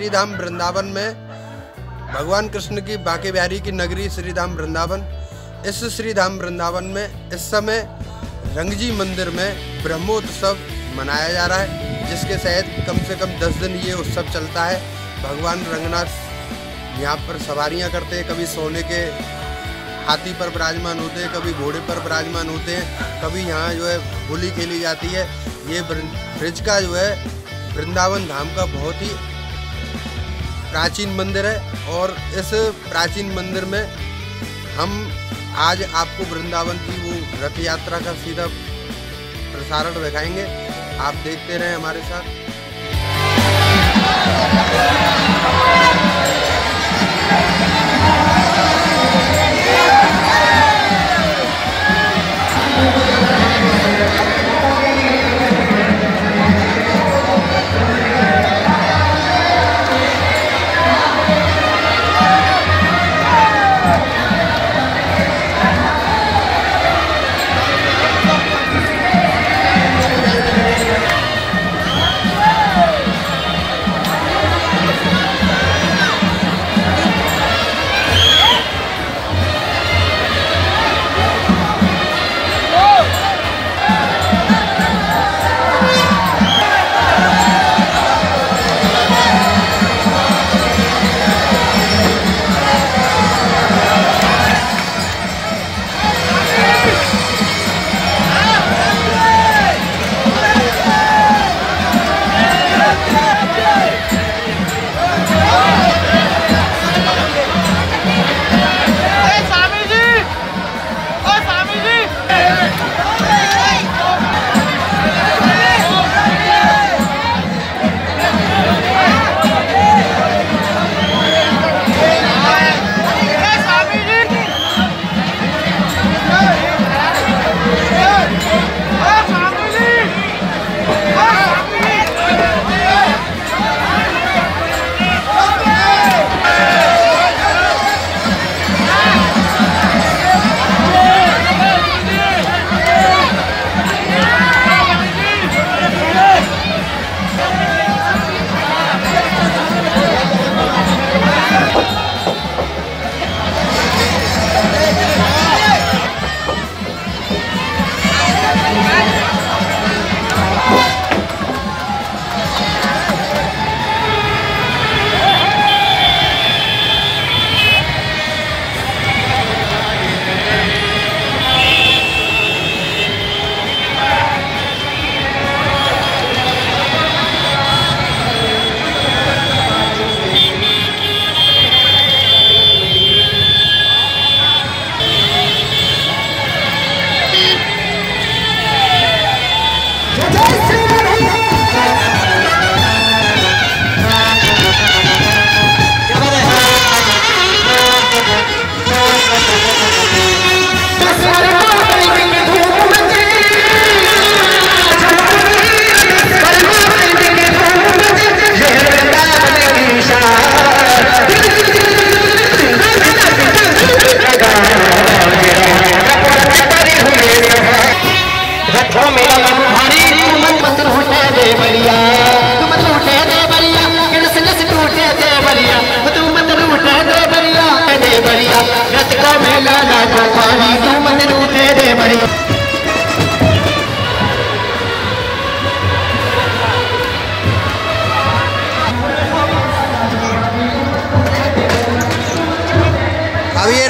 श्री धाम वृंदावन में भगवान कृष्ण की बाके बिहारी की नगरी श्री धाम वृंदावन। इस श्री धाम वृंदावन में, इस समय रंगजी मंदिर में ब्रह्मोत्सव मनाया जा रहा है, जिसके तहत कम से कम दस दिन ये उत्सव चलता है। भगवान रंगनाथ यहाँ पर सवारियाँ करते हैं, कभी सोने के हाथी पर विराजमान होते हैं, कभी घोड़े पर विराजमान होते हैं, कभी यहाँ जो है होली खेली जाती है। ये ब्रिज का जो है वृंदावन धाम का बहुत ही प्राचीन मंदिर है और इस प्राचीन मंदिर में हम आज आपको वृंदावन की वो रथ यात्रा का सीधा प्रसारण दिखाएँगे। आप देखते रहें हमारे साथ।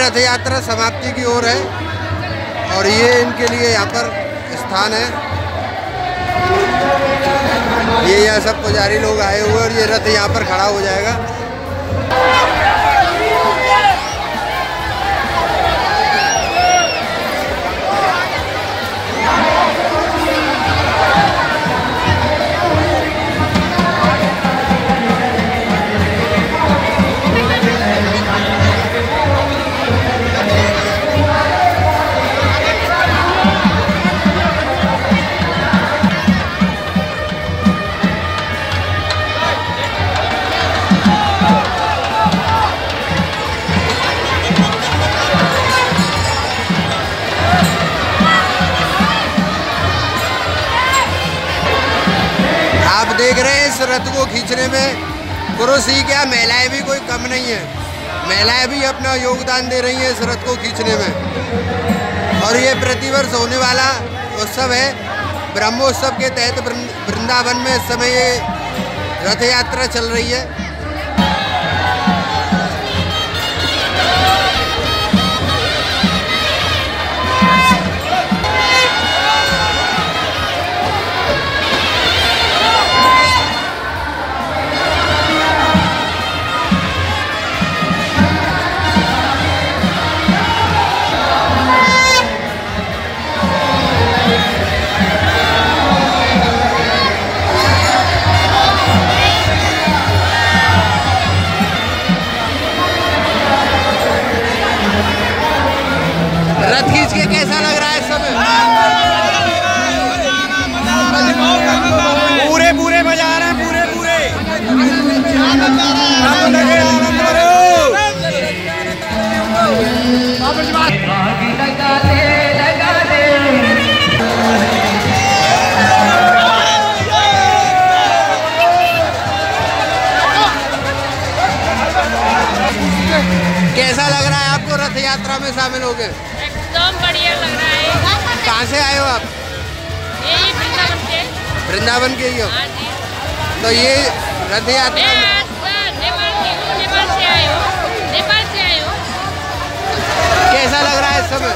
रथ यात्रा समाप्ति की ओर है और ये इनके लिए यहाँ पर स्थान है। ये यहाँ सब पुजारी लोग आए हुए और ये रथ यहाँ पर खड़ा हो जाएगा। रथ को खींचने में पुरुष ही क्या, महिलाएँ भी कोई कम नहीं है। महिलाएँ भी अपना योगदान दे रही हैं इस रथ को खींचने में। और ये प्रतिवर्ष होने वाला उत्सव है, ब्रह्मोत्सव के तहत वृंदावन में इस समय ये रथ यात्रा चल रही है। आपको रथ यात्रा में शामिल हो गए? एकदम बढ़िया लग रहा है। कहाँ से आए हो आप? यही वृंदावन के वृंदावन के ही हो? हाँ तो ये रथ यात्रा नेपाल से आए हो। नेपाल से आए हो। कैसा लग रहा है इस समय?